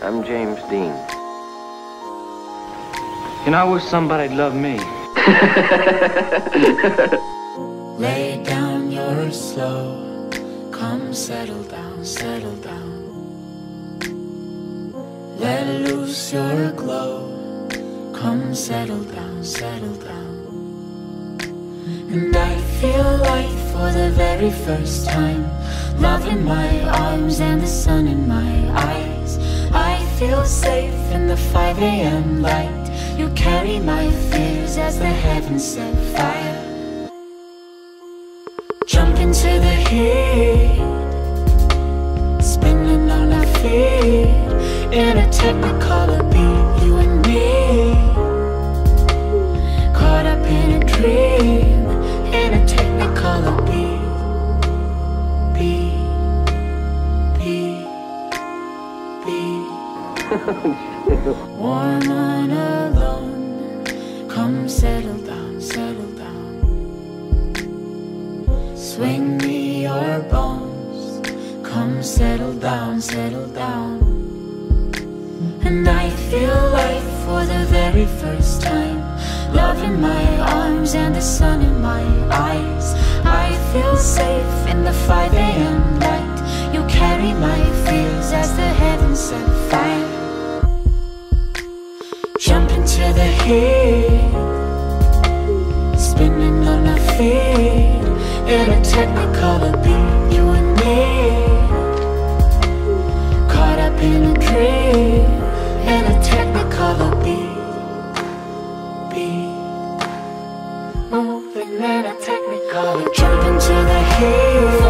I'm James Dean. You know, I wish somebody'd love me. Lay down your slow. Come settle down, settle down. Let loose your glow. Come settle down, settle down. And I feel like for the very first time, love in my arms and the sun in my eyes. Feel safe in the 5 a.m. light. You carry my fears as the heavens set fire. Jump into the heat, spinning on our feet in a technicolor Warm and alone, come settle down, settle down. Swing me your bones. Come settle down, settle down. And I feel like for the very first time, love in my arms and the sun Jump into the heat, spinning on our feet in a technicolor beat. You and me, caught up in a dream in a technicolor beat. Beat, moving in a technicolor. Jump into the heat,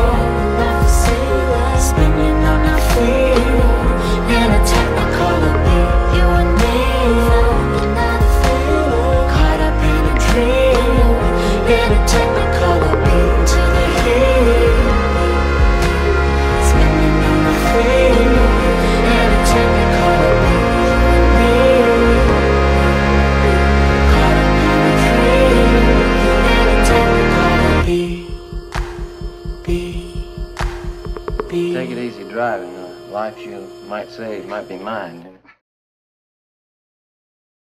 Take it easy driving. The life you might save might be mine.